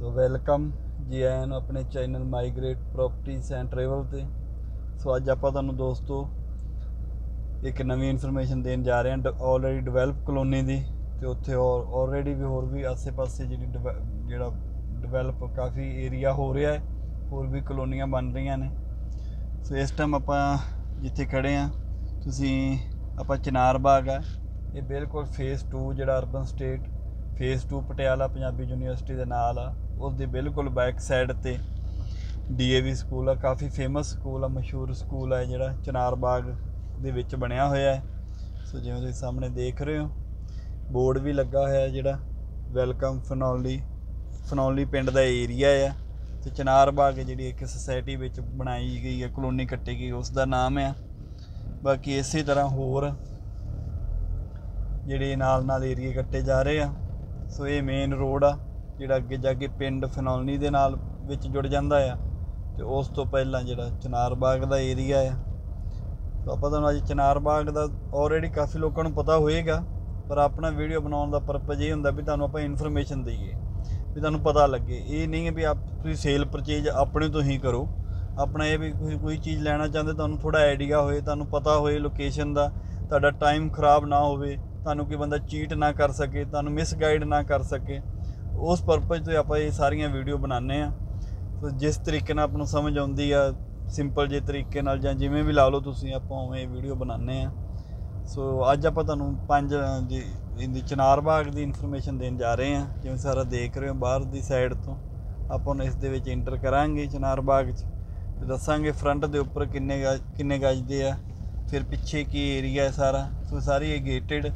ਸੋ welcome ਜੀ ਆਇਆਂ ਨੂੰ ਆਪਣੇ channel migrate properties and travel ਤੇ। ਸੋ ਅੱਜ ਆਪਾਂ ਤੁਹਾਨੂੰ ਦੋਸਤੋ ਇੱਕ ਨਵੀਂ ਇਨਫੋਰਮੇਸ਼ਨ ਦੇਣ ਜਾ ਰਹੇ ਹਾਂ ਆਲਰੇਡੀ ਡਿਵੈਲਪ ਕਲੋਨੀ ਦੀ ਤੇ ਉੱਥੇ ਆਲਰੇਡੀ ਵੀ ਹੋਰ ਵੀ ਆਸੇ-ਪਾਸੇ ਜਿਹੜੀ ਡਿਵੈ- ਜਿਹੜਾ ਡਿਵੈਲਪ ਕਾਫੀ ਏਰੀਆ ਹੋ ਰਿਹਾ ਹੈ, ਹੋਰ ਵੀ ਕਲੋਨੀਆਂ ਬਣ ਰਹੀਆਂ ਨੇ। ਸੋ ਇਸ ਟਾਈਮ ਆਪਾਂ ਜਿੱਥੇ ਖੜੇ ਆ ਤੁਸੀਂ, ਆਪਾਂ ਚਨਾਰ ਬਾਗ ਆ। ਇਹ ਬਿਲਕੁਲ ਫੇਸ 2 ਜਿਹੜਾ urban state phase 2 Patiala Punjabi university ਦੇ ਨਾਲ ਆ। ਉਸ ਬਿਲਕੁਲ ਬੈਕ ਸਾਈਡ ਤੇ ਡੀਏਵੀ ਸਕੂਲ ਆ, ਕਾਫੀ ਫੇਮਸ ਸਕੂਲ ਆ, ਮਸ਼ਹੂਰ ਸਕੂਲ ਆ ਜਿਹੜਾ ਚਨਾਰ ਬਾਗ ਦੇ ਵਿੱਚ ਬਣਿਆ ਹੋਇਆ ਹੈ। ਸੋ ਜਿਵੇਂ ਤੁਸੀਂ ਸਾਹਮਣੇ ਦੇਖ ਰਹੇ ਹੋ ਬੋਰਡ ਵੀ ਲੱਗਾ ਹੋਇਆ ਜਿਹੜਾ ਵੈਲਕਮ ਫਨੌਲੀ ਫਨੌਲੀ ਪਿੰਡ ਦਾ ਏਰੀਆ ਆ। ਤੇ ਚਨਾਰ ਬਾਗ ਜਿਹੜੀ ਇੱਕ ਸੁਸਾਇਟੀ ਵਿੱਚ ਬਣਾਈ ਗਈ ਹੈ ਕਲੋਨੀ ਕੱਟੀ ਗਈ, ਉਸ ਦਾ ਨਾਮ ਆ। ਬਾਕੀ ਇਸੇ ਤਰ੍ਹਾਂ ਹੋਰ ਜਿਹੜੇ ਨਾਲ ਨਾਲ ਏਰੀਏ ਕੱਟੇ ਜਾ ਰਹੇ ਆ। ਸੋ ਇਹ ਮੇਨ ਰੋਡ ਆ। ਜਿਹੜਾ ਅੱਗੇ ਜਾ ਕੇ ਪਿੰਡ ਫਨੌਲੀ ਦੇ ਨਾਲ ਵਿੱਚ ਜੁੜ ਜਾਂਦਾ ਆ, ਤੇ ਉਸ ਤੋਂ ਪਹਿਲਾਂ ਜਿਹੜਾ ਚਨਾਰ ਬਾਗ ਦਾ ਏਰੀਆ ਆ। ਤਾਂ ਆਪਾਂ ਤੁਹਾਨੂੰ ਅੱਜ ਚਨਾਰ ਬਾਗ ਦਾ ਆਲਰੇਡੀ ਕਾਫੀ ਲੋਕਾਂ ਨੂੰ ਪਤਾ ਹੋਏਗਾ, ਪਰ ਆਪਣਾ ਵੀਡੀਓ ਬਣਾਉਣ ਦਾ ਪਰਪਸ ਇਹ ਹੁੰਦਾ ਵੀ ਤੁਹਾਨੂੰ ਆਪਾਂ ਇਨਫੋਰਮੇਸ਼ਨ ਦਈਏ, ਵੀ ਤੁਹਾਨੂੰ ਪਤਾ ਲੱਗੇ। ਇਹ ਨਹੀਂ ਹੈ ਵੀ ਆਪ ਤੁਸੀਂ ਸੇਲ ਪਰਚੇਜ ਆਪਣੇ ਤੋਂ ਹੀ ਕਰੋ। ਆਪਣਾ ਇਹ ਵੀ ਕੋਈ ਕੋਈ ਚੀਜ਼ ਲੈਣਾ ਚਾਹੁੰਦੇ, ਤੁਹਾਨੂੰ ਥੋੜਾ ਆਈਡੀਆ ਹੋਏ, ਤੁਹਾਨੂੰ ਪਤਾ ਹੋਏ ਲੋਕੇਸ਼ਨ ਦਾ, ਤੁਹਾਡਾ ਟਾਈਮ ਖਰਾਬ ਨਾ ਹੋਵੇ, ਤੁਹਾਨੂੰ ਕੋਈ ਬੰਦਾ ਚੀਟ ਨਾ ਕਰ ਸਕੇ, ਤੁਹਾਨੂੰ ਮਿਸਗਾਈਡ ਨਾ ਕਰ ਸਕੇ। ਉਸ ਪਰਪਸ 'ਤੇ ਆਪਾਂ ਇਹ ਸਾਰੀਆਂ ਵੀਡੀਓ ਬਣਾਉਂਦੇ ਆ ਸੋ ਜਿਸ ਤਰੀਕੇ ਨਾਲ ਆਪ ਨੂੰ ਸਮਝ ਆਉਂਦੀ ਆ ਸਿੰਪਲ ਜੇ ਤਰੀਕੇ ਨਾਲ ਜਾਂ ਜਿਵੇਂ ਵੀ ਲਾ ਲਓ ਤੁਸੀਂ, ਆਪਾਂ ਉਵੇਂ ਵੀਡੀਓ ਬਣਾਉਂਦੇ ਆ ਸੋ ਅੱਜ ਆਪਾਂ ਤੁਹਾਨੂੰ ਪੰਜ ਦੀ ਚਨਾਰ ਬਾਗ ਦੀ ਇਨਫੋਰਮੇਸ਼ਨ ਦੇਣ ਜਾ ਰਹੇ ਹਾਂ। ਜਿਵੇਂ ਸਾਰਾ ਦੇਖ ਰਹੇ ਹੋ ਬਾਹਰ ਦੀ ਸਾਈਡ ਤੋਂ। ਆਪਾਂ ਨੂੰ ਇਸ ਦੇ ਵਿੱਚ ਐਂਟਰ ਕਰਾਂਗੇ ਚਨਾਰ ਬਾਗ 'ਚ। ਦੱਸਾਂਗੇ ਫਰੰਟ ਦੇ ਉੱਪਰ ਕਿੰਨੇ ਗਜ ਕਿੰਨੇ ਗਜ ਦੇ ਆ। ਫਿਰ ਪਿੱਛੇ ਕੀ ਏਰੀਆ ਹੈ ਸਾਰਾ। ਸੋ ਸਾਰੀ ਇਹ ਗੇਟਡ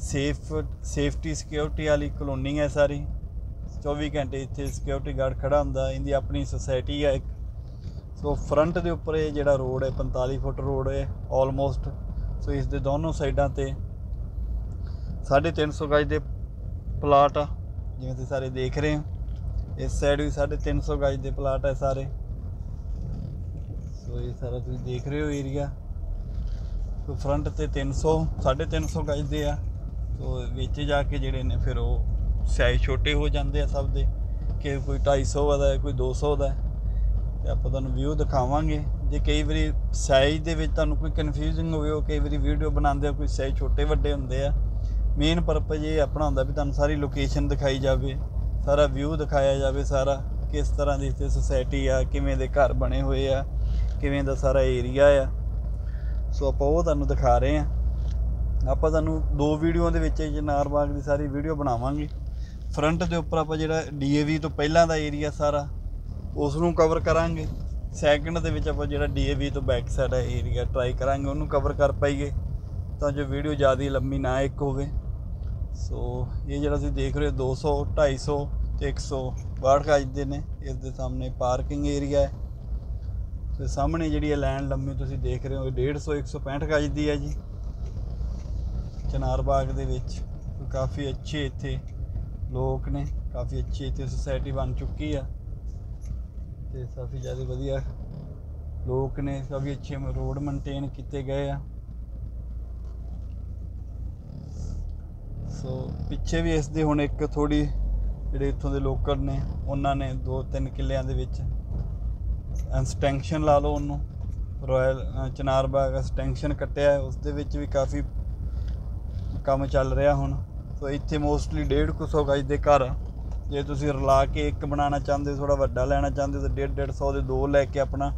ਸੇਫ ਸੇਫਟੀ ਸਿਕਿਉਰਿਟੀ ਵਾਲੀ ਕਲੋਨੀ ਹੈ ਸਾਰੀ। 24 ਘੰਟੇ ਇੱਥੇ ਸਿਕਿਉਰਿਟੀ ਗਾਰਡ ਖੜਾ ਹੁੰਦਾ, ਇਹਦੀ ਆਪਣੀ ਸੁਸਾਇਟੀ ਹੈ ਇੱਕ। ਸੋ ਫਰੰਟ ਦੇ ਉੱਪਰ ਇਹ ਜਿਹੜਾ ਰੋਡ ਹੈ 45 ਫੁੱਟ ਰੋਡ ਹੈ ਆਲਮੋਸਟ ਸੋ ਇਸ ਦੇ ਦੋਨੋਂ ਸਾਈਡਾਂ ਤੇ 350 ਗਜ ਦੇ ਪਲਾਟ ਆ, ਜਿਵੇਂ ਤੁਸੀਂ ਸਾਰੇ ਦੇਖ ਰਹੇ ਹੋ। ਇਸ ਸਾਈਡ ਵੀ 350 ਗਜ ਦੇ ਪਲਾਟ ਹੈ ਸਾਰੇ। ਸੋ ਇਹ ਸਾਰਾ ਤੁਸੀਂ ਦੇਖ ਰਹੇ ਹੋ ਏਰੀਆ ਸੋ ਫਰੰਟ ਤੇ 300 350 ਗਜ ਦੇ ਆ। ਸੋ ਵਿੱਚ ਜਾ ਕੇ ਜਿਹੜੇ ਨੇ ਫਿਰ ਉਹ ਸਾਈਜ਼ ਛੋਟੇ ਹੋ ਜਾਂਦੇ ਆ ਸਭ ਦੇ, ਕਿ ਕੋਈ 250 ਦਾ ਹੈ, ਕੋਈ 200 ਦਾ ਹੈ, ਤੇ ਆਪਾਂ ਤੁਹਾਨੂੰ ਵਿਊ ਦਿਖਾਵਾਂਗੇ। ਜੇ ਕਈ ਵਾਰੀ ਸਾਈਜ਼ ਦੇ ਵਿੱਚ ਤੁਹਾਨੂੰ ਕੋਈ ਕਨਫਿਊਜ਼ਿੰਗ ਹੋਵੇ, ਉਹ ਕਈ ਵਾਰੀ ਵੀਡੀਓ ਬਣਾਉਂਦੇ ਆ, ਕੋਈ ਸਾਈਜ਼ ਛੋਟੇ ਵੱਡੇ ਹੁੰਦੇ ਆ। ਮੇਨ ਪਰਪਸ ਇਹ ਆਪਣਾ ਹੁੰਦਾ ਵੀ ਤੁਹਾਨੂੰ ਸਾਰੀ ਲੋਕੇਸ਼ਨ ਦਿਖਾਈ ਜਾਵੇ, ਸਾਰਾ ਵਿਊ ਦਿਖਾਇਆ ਜਾਵੇ, ਸਾਰਾ ਕਿਸ ਤਰ੍ਹਾਂ ਦੀ ਇੱਥੇ ਸੁਸਾਇਟੀ ਆ, ਕਿਵੇਂ ਦੇ ਘਰ ਬਣੇ ਹੋਏ ਆ, ਕਿਵੇਂ ਦਾ ਸਾਰਾ ਏਰੀਆ ਆ। ਸੋ ਆਪਾਂ ਉਹ ਤੁਹਾਨੂੰ ਦਿਖਾ ਰਹੇ ਆ। ਆਪਾਂ ਤੁਹਾਨੂੰ ਦੋ ਵੀਡੀਓ ਦੇ ਵਿੱਚ ਜਨਾਰ ਬਾਗ ਦੀ ਸਾਰੀ ਵੀਡੀਓ ਬਣਾਵਾਂਗੇ। ਫਰੰਟ ਦੇ ਉੱਪਰ ਆਪਾਂ ਜਿਹੜਾ ਡੀਏਵੀ ਤੋਂ ਪਹਿਲਾਂ ਦਾ ਏਰੀਆ ਸਾਰਾ ਉਸ ਨੂੰ ਕਵਰ ਕਰਾਂਗੇ। ਸੈਕਿੰਡ ਦੇ ਵਿੱਚ ਆਪਾਂ ਜਿਹੜਾ ਡੀਏਵੀ ਤੋਂ ਬੈਕ ਸਾਈਡ ਹੈ ਏਰੀਆ ਟਰਾਈ ਕਰਾਂਗੇ, ਉਹਨੂੰ ਕਵਰ ਕਰ ਪਾਈਏ। ਤਾਂ ਜੋ ਵੀਡੀਓ ਜ਼ਿਆਦਾ ਲੰਮੀ ਨਾ ਇੱਕ ਹੋਵੇ। ਸੋ ਇਹ ਜਿਹੜਾ ਤੁਸੀਂ ਦੇਖ ਰਹੇ ਹੋ 200 250 ਤੇ 162 ਗਜ ਦੇ ਨੇ। ਇਸ ਦੇ ਸਾਹਮਣੇ ਪਾਰਕਿੰਗ ਏਰੀਆ ਹੈ। ਤੇ ਸਾਹਮਣੇ ਜਿਹੜੀ ਇਹ ਲਾਈਨ ਲੰਮੀ ਤੁਸੀਂ ਦੇਖ ਰਹੇ ਹੋ, ਇਹ 150 165 ਗਜ ਦੀ ਹੈ ਜੀ। ਚਨਾਰ ਬਾਗ ਦੇ ਵਿੱਚ, ਕਾਫੀ ਅੱਛੇ ਇੱਥੇ ਲੋਕ ਨੇ ਕਾਫੀ ਅੱਛੀ ਇੱਥੇ ਸੁਸਾਇਟੀ ਬਣ ਚੁੱਕੀ ਆ ਤੇ ਕਾਫੀ ਜ਼ਿਆਦਾ ਵਧੀਆ ਲੋਕ ਨੇ ਕਾਫੀ ਅੱਛੇ ਰੋਡ ਮੇਨਟੇਨ ਕੀਤੇ ਗਏ ਆ। ਸੋ ਪਿੱਛੇ ਵੀ ਇਸ ਦੇ ਹੁਣ ਇੱਕ ਥੋੜੀ ਜਿਹੜੇ ਇੱਥੋਂ ਦੇ ਲੋਕਲ ਨੇ ਉਹਨਾਂ ਨੇ ਦੋ ਤਿੰਨ ਕਿੱਲਿਆਂ ਦੇ ਵਿੱਚ ਐਕਸਟੈਂਸ਼ਨ ਲਾ ਲਓ ਉਹਨੂੰ ਰਾਇਲ ਚਨਾਰ ਬਾਗ ਐਕਸਟੈਂਸ਼ਨ ਕੱਟਿਆ ਹੈ, ਉਸ ਦੇ ਵਿੱਚ ਵੀ ਕਾਫੀ ਕੰਮ ਚੱਲ ਰਿਹਾ ਹੁਣ। ਸੋ ਇੱਥੇ ਮੋਸਟਲੀ 150 ਗਜ ਦੇ ਘਰ ਆ। ਜੇ ਤੁਸੀਂ ਰਲਾ ਕੇ ਇੱਕ ਬਣਾਉਣਾ ਚਾਹੁੰਦੇ ਥੋੜਾ ਵੱਡਾ ਲੈਣਾ ਚਾਹੁੰਦੇ ਹੋ ਤਾਂ 1.5 150 ਦੇ ਦੋ ਲੈ ਕੇ ਆਪਣਾ,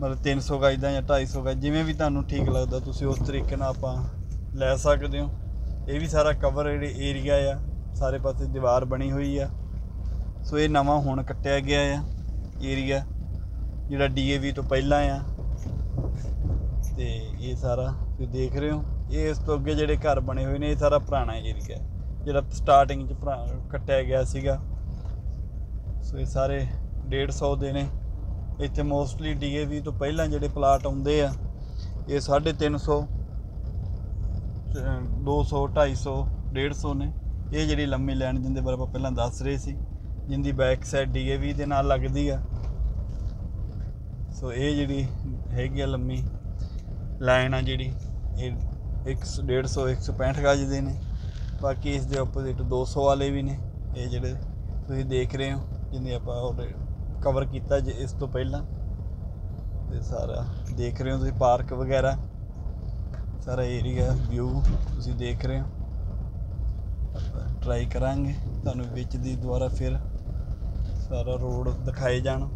ਮਤਲਬ 300 ਗਜ ਦਾ ਜਾਂ 250 ਗਜ ਜਿਵੇਂ ਵੀ ਤੁਹਾਨੂੰ ਠੀਕ ਲੱਗਦਾ, ਤੁਸੀਂ ਉਸ ਤਰੀਕੇ ਨਾਲ ਆਪਾਂ ਲੈ ਸਕਦੇ ਹੋ। ਇਹ ਵੀ ਸਾਰਾ ਕਵਰ ਜਿਹੜੇ ਏਰੀਆ ਆ, ਸਾਰੇ ਪਾਸੇ ਦੀਵਾਰ ਬਣੀ ਹੋਈ ਆ। ਸੋ ਇਹ ਨਵਾਂ ਹੁਣ ਕੱਟਿਆ ਗਿਆ ਆ ਏਰੀਆ ਜਿਹੜਾ ਡੀਏਵੀ ਤੋਂ ਪਹਿਲਾਂ ਆ। ਤੇ ਇਹ ਸਾਰਾ ਤੁਸੀਂ ਦੇਖ ਰਹੇ ਹੋ। ਇਹ ਇਸ ਤੋਂ ਅੱਗੇ ਜਿਹੜੇ ਘਰ ਬਣੇ ਹੋਏ ਨੇ, ਇਹ ਸਾਰਾ ਪੁਰਾਣਾ ਏਰੀਆ ਜਿਹੜਾ ਸਟਾਰਟਿੰਗ ਚ ਪੁਰਾ- ਕੱਟਿਆ ਗਿਆ ਸੀਗਾ। ਸੋ ਇਹ ਸਾਰੇ 150 ਦੇ ਨੇ। ਇੱਥੇ ਮੋਸਟਲੀ ਡੀਏਵੀ ਤੋਂ ਪਹਿਲਾਂ ਜਿਹੜੇ ਪਲਾਟ ਆਉਂਦੇ ਆ, ਇਹ 350 200 250 150 ਨੇ। ਇਹ ਜਿਹੜੀ ਲੰਮੀ ਲਾਈਨ ਜਿੰਦੇ ਬਾਰੇ ਆਪਾਂ ਪਹਿਲਾਂ ਦੱਸ ਰਹੇ ਸੀ, ਜਿੰਦੀ ਬੈਕ ਸਾਈਡ ਡੀਏਵੀ ਦੇ ਨਾਲ ਲੱਗਦੀ ਆ। ਸੋ ਇਹ ਜਿਹੜੀ ਹੈਗੀ ਆ ਲੰਮੀ ਲਾਈਨ ਆ ਜਿਹੜੀ, ਇਹ ਇੱਕ 150 165 ਗਜ ਦੇ ਨੇ। ਬਾਕੀ ਇਸ ਦੇ ਆਪੋਜ਼ਿਟ 200 ਵਾਲੇ ਵੀ ਨੇ। ਇਹ ਜਿਹੜੇ ਤੁਸੀਂ ਦੇਖ ਰਹੇ ਹੋ, ਜਿੰਨੀ ਆਪਾਂ ਕਵਰ ਕੀਤਾ ਜੇ ਇਸ ਤੋਂ ਪਹਿਲਾਂ। ਤੇ ਸਾਰਾ ਦੇਖ ਰਹੇ ਹੋ ਤੁਸੀਂ ਪਾਰਕ ਵਗੈਰਾ। ਸਾਰਾ ਏਰੀਆ ਵਿਊ ਤੁਸੀਂ ਦੇਖ ਰਹੇ ਹੋ। ਟਰਾਈ ਕਰਾਂਗੇ। ਤੁਹਾਨੂੰ ਵਿੱਚ ਦੀ ਦੁਬਾਰਾ ਫਿਰ ਸਾਰਾ ਰੋਡ ਦਿਖਾਏ ਜਾਣ।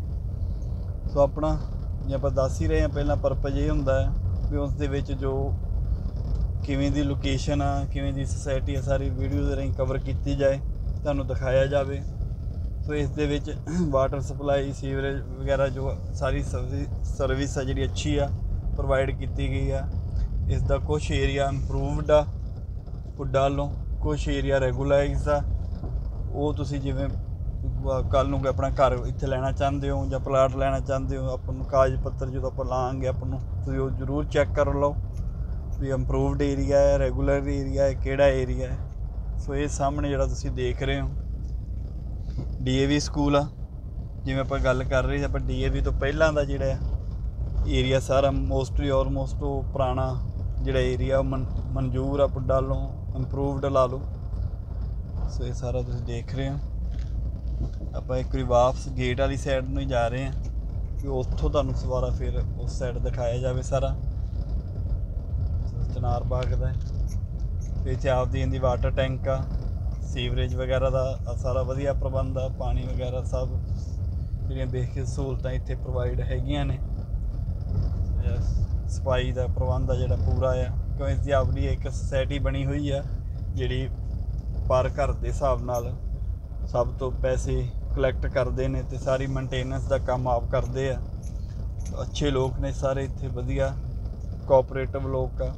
ਸੋ ਆਪਣਾ ਜੇ ਆਪਾਂ ਦੱਸ ਹੀ ਰਹੇ ਹਾਂ, ਪਹਿਲਾਂ ਪਰਪਸ ਇਹ ਹੁੰਦਾ ਹੈ ਵੀ ਉਸ ਦੇ ਵਿੱਚ ਜੋ ਕਿਵੇਂ ਦੀ ਲੋਕੇਸ਼ਨ ਆ, ਕਿਵੇਂ ਦੀ ਸੁਸਾਇਟੀ ਆ, ਸਾਰੀ ਵੀਡੀਓ ਦੇ ਰਾਹੀਂ ਕਵਰ ਕੀਤੀ ਜਾਏ, ਤੁਹਾਨੂੰ ਦਿਖਾਇਆ ਜਾਵੇ। ਸੋ ਇਸ ਦੇ ਵਿੱਚ ਵਾਟਰ ਸਪਲਾਈ ਸੀਵਰੇਜ ਵਗੈਰਾ ਜੋ ਸਾਰੀ ਸਰਵਿਸ ਆ ਜਿਹੜੀ ਅੱਛੀ ਆ ਪ੍ਰੋਵਾਈਡ ਕੀਤੀ ਗਈ ਆ। ਇਸ ਦਾ ਕੁਝ ਏਰੀਆ ਇੰਪਰੂਵਡ ਆ, ਪੁੱਡਾ ਵੱਲੋਂ ਕੁਝ ਏਰੀਆ ਰੈਗੂਲਾਈਜ਼ਡ ਆ। ਉਹ ਤੁਸੀਂ ਜਿਵੇਂ ਕੱਲ ਨੂੰ ਕੋਈ ਆਪਣਾ ਘਰ ਇੱਥੇ ਲੈਣਾ ਚਾਹੁੰਦੇ ਹੋ ਜਾਂ ਪਲਾਟ ਲੈਣਾ ਚਾਹੁੰਦੇ ਹੋ, ਆਪਾਂ ਨੂੰ ਕਾਗਜ਼ ਪੱਤਰ ਜਦੋਂ ਆਪਾਂ ਲਾਵਾਂਗੇ ਆਪਾਂ ਨੂੰ, ਤੁਸੀਂ ਉਹ ਜ਼ਰੂਰ ਚੈੱਕ ਕਰ ਲਓ। ਵੀ ਇੰਪਰੂਵਡ ਏਰੀਆ ਹੈ ਰੈਗੂਲਰ ਏਰੀਆ ਹੈ, ਕਿਹੜਾ ਏਰੀਆ ਹੈ। ਸੋ ਇਹ ਸਾਹਮਣੇ ਜਿਹੜਾ ਤੁਸੀਂ ਦੇਖ ਰਹੇ ਹੋ ਡੀਏਵੀ ਸਕੂਲ ਆ। ਜਿਵੇਂ ਆਪਾਂ ਗੱਲ ਕਰ ਰਹੇ ਸੀ, ਆਪਾਂ ਡੀਏਵੀ ਤੋਂ ਪਹਿਲਾਂ ਦਾ ਜਿਹੜਾ ਏਰੀਆ ਸਾਰਾ ਮੋਸਟਲੀ ਆਲਮੋਸਟ ਉਹ ਪੁਰਾਣਾ ਜਿਹੜਾ ਏਰੀਆ ਮਨਜ਼ੂਰ ਆ ਪੁੱਡਾ ਵੱਲੋਂ ਇੰਪਰੂਵਡ ਲਾ ਲਓ। ਸੋ ਇਹ ਸਾਰਾ ਤੁਸੀਂ ਦੇਖ ਰਹੇ ਹੋ। ਆਪਾਂ ਇੱਕ ਵਾਰੀ ਵਾਪਸ ਗੇਟ ਵਾਲੀ ਸਾਈਡ ਨੂੰ ਹੀ ਜਾ ਰਹੇ ਹਾਂ, ਕਿ ਉੱਥੋਂ ਤੁਹਾਨੂੰ ਸਵਾਰਾ ਫਿਰ ਉਸ ਸਾਈਡ ਦਿਖਾਇਆ ਜਾਵੇ ਸਾਰਾ। ਚਨਾਰ ਬਾਗ ਦਾ ਇੱਥੇ ਆਪਦੀ ਇਹਦੀ ਵਾਟਰ ਟੈਂਕ ਆ ਸੀਵਰੇਜ ਵਗੈਰਾ ਦਾ ਸਾਰਾ ਵਧੀਆ ਪ੍ਰਬੰਧ ਆ, ਪਾਣੀ ਵਗੈਰਾ ਸਭ। ਜਿਹੜੀਆਂ ਬੇਸਿਕ ਸਹੂਲਤਾਂ ਇੱਥੇ ਪ੍ਰੋਵਾਈਡ ਹੈਗੀਆਂ ਨੇ। ਸਫ਼ਾਈ ਦਾ ਪ੍ਰਬੰਧ ਆ ਜਿਹੜਾ ਪੂਰਾ ਆ। ਕਿਉਂ ਇਸ ਦੀ ਆਪਣੀ ਇੱਕ ਸੋਸਾਇਟੀ ਬਣੀ ਹੋਈ ਆ, ਜਿਹੜੀ ਪਰ ਘਰ ਦੇ ਹਿਸਾਬ ਨਾਲ ਸਭ ਤੋਂ ਪੈਸੇ ਕਲੈਕਟ ਕਰਦੇ ਨੇ ਤੇ ਸਾਰੀ ਮੇਨਟੇਨੈਂਸ ਦਾ ਕੰਮ ਆਪ ਕਰਦੇ ਆ। ਅੱਛੇ ਲੋਕ ਨੇ ਸਾਰੇ ਇੱਥੇ, ਵਧੀਆ ਕੋਆਪਰੇਟਿਵ ਲੋਕ ਆ।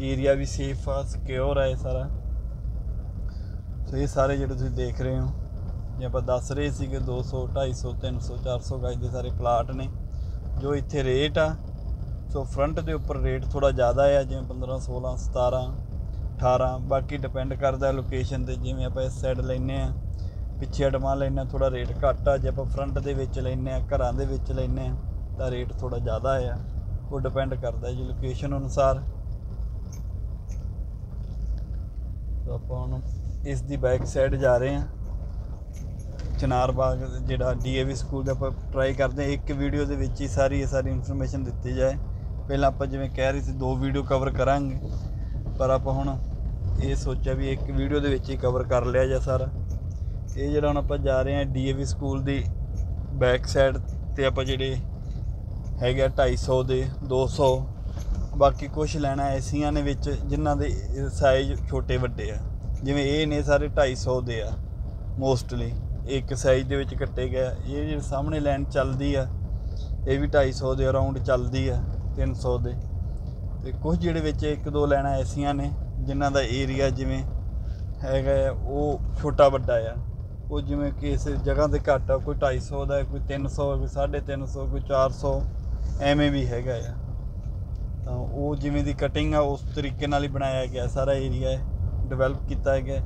ਏਰੀਆ ਵੀ ਸੇਫ ਆ ਸਿਕਿਉਰ ਆ ਇਹ ਸਾਰਾ। ਸੋ ਇਹ ਸਾਰੇ ਜਿਹੜੇ ਤੁਸੀਂ ਦੇਖ ਰਹੇ ਹੋ, ਜੇ ਆਪਾਂ ਦੱਸ ਰਹੇ ਸੀਗੇ 200 250 300 400 ਗਜ ਦੇ ਸਾਰੇ ਪਲਾਟ ਨੇ, ਜੋ ਇੱਥੇ ਰੇਟ ਆ, ਸੋ ਫਰੰਟ ਦੇ ਉੱਪਰ ਰੇਟ ਥੋੜਾ ਜ਼ਿਆਦਾ ਆ, ਜਿਵੇਂ 15 16 17 18 ਬਾਕੀ ਡਿਪੈਂਡ ਕਰਦਾ ਲੋਕੇਸ਼ਨ ਤੇ, ਜਿਵੇਂ ਆਪਾਂ ਇਸ ਸਾਈਡ ਲੈਨੇ ਆ ਪਿੱਛੇ ਅਡਮਾ ਲੈਣਾ ਥੋੜਾ ਰੇਟ ਘੱਟ ਆ, ਜੇ ਆਪਾਂ ਫਰੰਟ ਦੇ ਵਿੱਚ ਲੈਨੇ ਆ ਘਰਾਂ ਦੇ ਵਿੱਚ ਲੈਨੇ ਆ ਤਾਂ ਰੇਟ ਥੋੜਾ ਜ਼ਿਆਦਾ ਆ। ਉਹ ਡਿਪੈਂਡ ਕਰਦਾ ਜੀ ਲੋਕੇਸ਼ਨ ਅਨੁਸਾਰ। ਤਾਂ ਆਪਾਂ ਹੁਣ ਇਸ ਦੀ ਬੈਕ ਸਾਈਡ ਜਾ ਰਹੇ ਹਾਂ। ਚਨਾਰ ਬਾਗ ਜਿਹੜਾ ਡੀਏਵੀ ਸਕੂਲ ਦਾ ਆਪਾਂ ਟਰਾਈ ਕਰਦੇ ਹਾਂ। ਇੱਕ ਵੀਡੀਓ ਦੇ ਵਿੱਚ ਹੀ ਸਾਰੀ ਇਹ ਸਾਰੀ ਇਨਫੋਰਮੇਸ਼ਨ ਦਿੱਤੀ ਜਾਏ। ਪਹਿਲਾਂ ਆਪਾਂ ਜਿਵੇਂ ਕਹਿ ਰਹੇ ਸੀ, ਦੋ ਵੀਡੀਓ ਕਵਰ ਕਰਾਂਗੇ। ਪਰ ਆਪਾਂ ਹੁਣ ਇਹ ਸੋਚਿਆ ਵੀ ਇੱਕ ਵੀਡੀਓ ਦੇ ਵਿੱਚ ਹੀ ਕਵਰ ਕਰ ਲਿਆ ਜਾ ਸਾਰਾ। ਇਹ ਜਿਹੜਾ ਹੁਣ ਆਪਾਂ ਜਾ ਰਹੇ ਹਾਂ ਡੀਏਵੀ ਸਕੂਲ ਦੀ ਬੈਕ ਸਾਈਡ ਤੇ ਆਪਾਂ ਜਿਹੜੇ ਹੈਗੇ 250 ਦੇ 200 ਬਾਕੀ ਕੁਝ ਲੈਣਾ ਐਸੀਆਂ ਨੇ ਵਿੱਚ ਜਿਨ੍ਹਾਂ ਦੇ ਸਾਈਜ਼ ਛੋਟੇ ਵੱਡੇ ਆ। ਜਿਵੇਂ ਇਹ ਨੇ ਸਾਰੇ 250 ਦੇ ਆ ਮੋਸਟਲੀ ਇੱਕ ਸਾਈਜ਼ ਦੇ ਵਿੱਚ ਕੱਟੇ ਗਏ ਇਹ ਜਿਹੜੇ ਸਾਹਮਣੇ ਲਾਈਨ ਚੱਲਦੀ ਆ, ਇਹ ਵੀ 250 ਦੇ ਅਰਾਊਂਡ ਚੱਲਦੀ ਆ 300 ਦੇ। ਤੇ ਕੁਝ ਜਿਹੜੇ ਵਿੱਚ ਇੱਕ ਦੋ ਲੈਣਾ ਐਸੀਆਂ ਨੇ, ਜਿਨ੍ਹਾਂ ਦਾ ਏਰੀਆ ਜਿਵੇਂ ਹੈਗਾ ਉਹ ਛੋਟਾ ਵੱਡਾ ਆ। ਉਹ ਜਿਵੇਂ ਕਿ ਇਸ ਜਗ੍ਹਾ ਤੇ ਘੱਟ ਆ, ਕੋਈ 250 ਦਾ, ਕੋਈ 300 ਕੋਈ 350 ਕੋਈ 400 ਐਵੇਂ ਵੀ ਹੈਗਾ ਆ। ਤਾਂ ਉਹ ਜਿਵੇਂ ਦੀ ਕਟਿੰਗ ਆ, ਉਸ ਤਰੀਕੇ ਨਾਲ ਹੀ ਬਣਾਇਆ ਗਿਆ, ਸਾਰਾ ਏਰੀਆ ਹੈ ਡਿਵੈਲਪ ਕੀਤਾ ਗਿਆ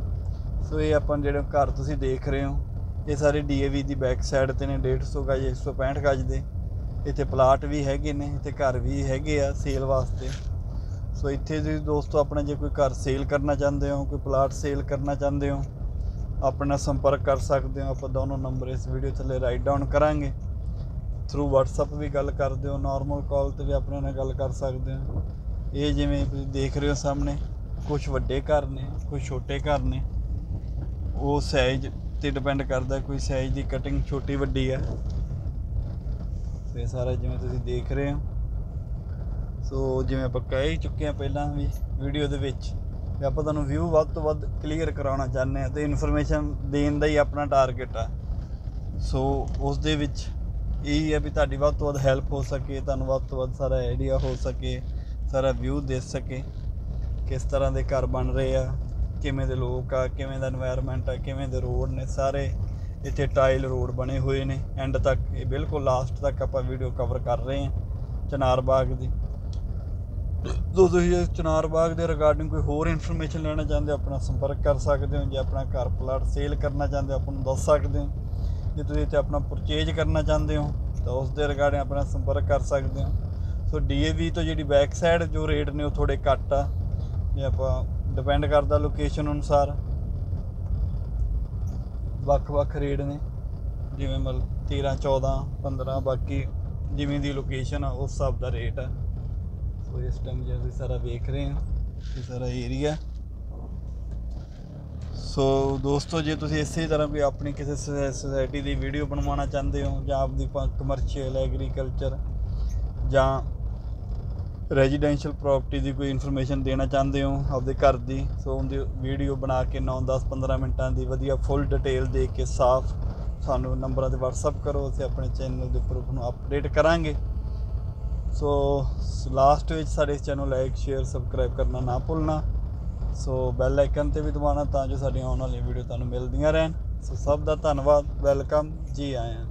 ਸੋ ਇਹ ਆਪਾਂ ਜਿਹੜੇ ਘਰ ਤੁਸੀਂ ਦੇਖ ਰਹੇ ਹੋ, ਇਹ ਸਾਰੇ ਡੀਏਵੀ ਦੀ ਬੈਕ ਸਾਈਡ ਤੇ ਨੇ 150 ਗਜ 165 ਗਜ ਦੇ। ਇੱਥੇ ਪਲਾਟ ਵੀ ਹੈਗੇ ਨੇ, ਇੱਥੇ ਘਰ ਵੀ ਹੈਗੇ ਆ ਸੇਲ ਵਾਸਤੇ। ਸੋ ਇੱਥੇ ਤੁਸੀਂ ਦੋਸਤੋ, ਆਪਣਾ ਜੇ ਕੋਈ ਘਰ ਸੇਲ ਕਰਨਾ ਚਾਹੁੰਦੇ ਹੋ, ਕੋਈ ਪਲਾਟ ਸੇਲ ਕਰਨਾ ਚਾਹੁੰਦੇ ਹੋ, ਆਪਣਾ ਸੰਪਰਕ ਕਰ ਸਕਦੇ ਹੋ। ਆਪਾਂ ਦੋਨੋਂ ਨੰਬਰ ਇਸ ਵੀਡੀਓ ਥੱਲੇ ਰਾਈਟ ਡਾਊਨ ਕਰਾਂਗੇ। ਥਰੂ WhatsApp ਵੀ ਗੱਲ ਕਰਦੇ ਹੋ ਨਾਰਮਲ ਕਾਲ ਤੇ ਵੀ ਆਪਣੇ ਨਾਲ ਗੱਲ ਕਰ ਸਕਦੇ ਹੋ। ਇਹ ਜਿਵੇਂ ਤੁਸੀਂ ਦੇਖ ਰਹੇ ਹੋ ਸਾਹਮਣੇ ਕੁਝ ਵੱਡੇ ਘਰ ਨੇ ਕੁਝ ਛੋਟੇ ਘਰ ਨੇ। ਉਹ ਸਾਈਜ਼ ਤੇ ਡਿਪੈਂਡ ਕਰਦਾ ਕੋਈ ਸਾਈਜ਼ ਦੀ ਕਟਿੰਗ ਛੋਟੀ ਵੱਡੀ ਹੈ। ਤੇ ਸਾਰਾ ਜਿਵੇਂ ਤੁਸੀਂ ਦੇਖ ਰਹੇ ਹੋ। ਸੋ ਜਿਵੇਂ ਆਪਾਂ ਕਹਿ ਹੀ ਚੁੱਕੇ ਆ ਪਹਿਲਾਂ ਵੀ ਵੀਡੀਓ ਦੇ ਵਿੱਚ, ਵੀ ਆਪਾਂ ਤੁਹਾਨੂੰ ਵਿਊ ਵੱਧ ਤੋਂ ਵੱਧ ਕਲੀਅਰ ਕਰਾਉਣਾ ਚਾਹੁੰਦੇ ਆ ਤੇ ਇਨਫੋਰਮੇਸ਼ਨ ਦੇਣ ਦਾ ਹੀ ਆਪਣਾ ਟਾਰਗੇਟ ਆ। ਸੋ ਉਸ ਦੇ ਵਿੱਚ ਇਹੀ ਹੈ ਵੀ ਤੁਹਾਡੀ ਵੱਧ ਤੋਂ ਵੱਧ ਹੈਲਪ ਹੋ ਸਕੇ, ਤੁਹਾਨੂੰ ਵੱਧ ਤੋਂ ਵੱਧ ਸਾਰਾ ਆਈਡੀਆ ਹੋ ਸਕੇ, ਸਾਰਾ ਵਿਊ ਦੇ ਸਕੇ, ਕਿਸ ਤਰ੍ਹਾਂ ਦੇ ਘਰ ਬਣ ਰਹੇ ਆ, ਕਿਵੇਂ ਦੇ ਲੋਕ ਆ, ਕਿਵੇਂ ਦਾ এনवायरमेंट ਆ, ਕਿਵੇਂ ਦੇ ਰੋਡ ਨੇ ਸਾਰੇ ਇੱਥੇ ਟਾਈਲ ਰੋਡ ਬਣੇ ਹੋਏ ਨੇ ਐਂਡ ਤੱਕ, ਇਹ ਬਿਲਕੁਲ ਲਾਸਟ ਤੱਕ ਆਪਾਂ ਵੀਡੀਓ ਕਵਰ ਕਰ ਰਹੇ ਹਾਂ, ਚਨਾਰ ਬਾਗ ਦੀ। ਜੋ ਤੁਸੀਂ ਚਨਾਰ ਬਾਗ ਦੇ ਰਿਗਾਰਡਿੰਗ ਕੋਈ ਹੋਰ ਇਨਫੋਰਮੇਸ਼ਨ ਲੈਣਾ ਚਾਹੁੰਦੇ ਹੋ, ਆਪਣਾ ਸੰਪਰਕ ਕਰ ਸਕਦੇ ਹੋ, ਜਾਂ ਆਪਣਾ ਘਰ ਪਲਾਟ ਸੇਲ ਕਰਨਾ ਚਾਹੁੰਦੇ ਹੋ, ਆਪਾਂ ਨੂੰ ਦੱਸ ਸਕਦੇ ਹੋ। ਜੇ ਤੁਸੀਂ ਇੱਥੇ ਆਪਣਾ ਪਰਚੇਜ ਕਰਨਾ ਚਾਹੁੰਦੇ ਹੋ, ਤਾਂ ਉਸ ਦੇ ਰਿਗਾਰਡਿੰਗ ਆਪਣਾ ਸੰਪਰਕ ਕਰ ਸਕਦੇ ਹੋ। ਸੋ ਡੀਏਵੀ ਤੋਂ ਜਿਹੜੀ ਬੈਕ ਸਾਈਡ ਜੋ ਰੇਟ ਨੇ ਉਹ ਥੋੜੇ ਘੱਟ ਆ। ਜੇ ਆਪਾਂ ਡਿਪੈਂਡ ਕਰਦਾ ਲੋਕੇਸ਼ਨ ਅਨੁਸਾਰ ਵੱਖ-ਵੱਖ ਰੇਟ ਨੇ। ਜਿਵੇਂ ਮਤਲਬ 13 14 15 ਬਾਕੀ ਜਿਵੇਂ ਦੀ ਲੋਕੇਸ਼ਨ ਆ, ਉਸ ਹਿਸਾਬ ਦਾ ਰੇਟ ਆ। ਸੋ ਇਸ ਟਾਈਮ ਜੇ ਅਸੀਂ ਸਾਰਾ ਵੇਖ ਰਹੇ ਹਾਂ, ਇਹ ਸਾਰਾ ਏਰੀਆ ਸੋ ਦੋਸਤੋ, ਜੇ ਤੁਸੀਂ ਇਸੇ ਤਰ੍ਹਾਂ ਕੋਈ ਆਪਣੀ ਕਿਸੇ ਸੁਸਾਇਟੀ ਦੀ ਵੀਡੀਓ ਬਣਵਾਉਣਾ ਚਾਹੁੰਦੇ ਹੋ, ਜਾਂ ਆਪਦੀ ਕਮਰਸ਼ੀਅਲ ਐਗਰੀਕਲਚਰ ਜਾਂ ਰੈਜ਼ੀਡੈਂਸ਼ੀਅਲ ਪ੍ਰਾਪਰਟੀ ਦੀ ਕੋਈ ਇਨਫੋਰਮੇਸ਼ਨ ਦੇਣਾ ਚਾਹੁੰਦੇ ਹੋ ਆਪਦੇ ਘਰ ਦੀ, ਸੋ ਉਹਦੀ ਵੀਡੀਓ ਬਣਾ ਕੇ 9 10 15 ਮਿੰਟਾਂ ਦੀ ਵਧੀਆ ਫੁੱਲ ਡਿਟੇਲ ਦੇ ਕੇ ਸਾਫ਼ ਸਾਨੂੰ ਨੰਬਰਾਂ ਤੇ WhatsApp ਕਰੋ ਅਸੀਂ ਆਪਣੇ ਚੈਨਲ ਦੇ ਉੱਪਰ ਉਹਨੂੰ ਅਪਡੇਟ ਕਰਾਂਗੇ। ਸੋ ਲਾਸਟ ਵਿੱਚ ਸਾਡੇ ਇਸ ਚੈਨਲ ਲਾਈਕ ਸ਼ੇਅਰ ਸਬਸਕ੍ਰਾਈਬ ਕਰਨਾ ਨਾ ਭੁੱਲਣਾ। ਸੋ ਬੈਲ ਆਈਕਨ ਤੇ ਵੀ ਦਬਾਉਣਾ ਤਾਂ ਜੋ ਸਾਡੀਆਂ ਆਉਣ ਵਾਲੀਆਂ ਵੀਡੀਓ ਤੁਹਾਨੂੰ ਮਿਲਦੀਆਂ ਰਹਿਣ। ਸੋ ਸਭ ਦਾ ਧੰਨਵਾਦ ਵੈਲਕਮ ਜੀ ਆਇਆਂ।